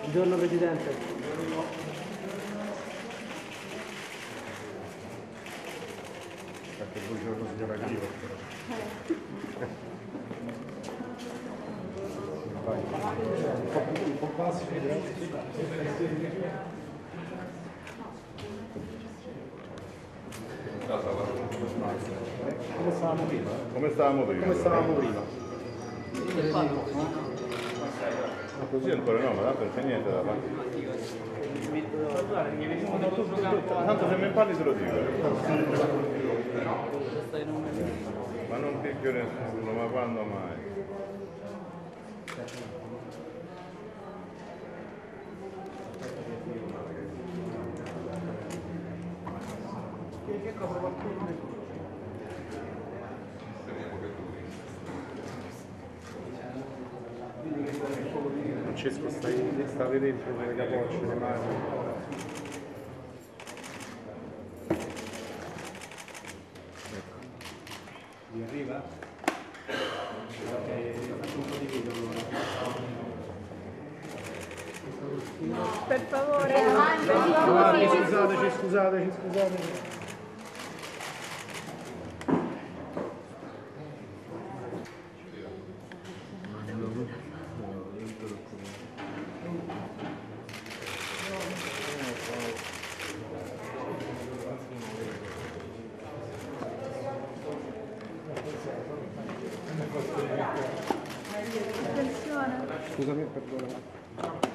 Buongiorno Presidente. Anche buongiorno signora Ghio. Vai. Un po' più, un po' basso, grazie. Come stavamo prima? Come stavamo prima? Come stavamo prima? Ma così ancora no, ma tanto non c'è niente da fare. Tanto se mi parli te lo dico. Ma non picchio nessuno, ma quando mai? Francesco, stai, state dentro con le capocce, le mani. Ecco. Vi arriva? Faccio un po' di video allora. Per favore, Guardi, scusateci, scusateci, scusateci. Scusami, perdona.